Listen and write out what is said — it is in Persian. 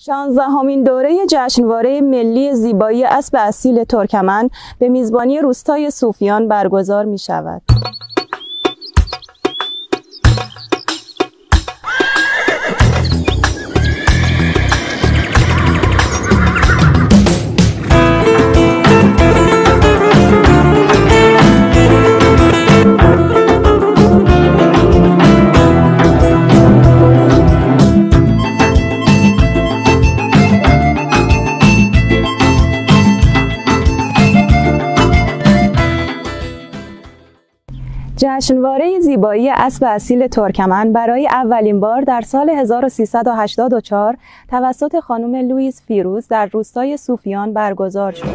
شانزدهمین دوره جشنواره ملی زیبایی اسب اصیل ترکمن به میزبانی روستای صوفیان برگزار می شود. جشنواره زیبایی اسب اصیل ترکمن برای اولین بار در سال 1384 توسط خانم لوئیس فیروز در روستای صوفیان برگزار شد.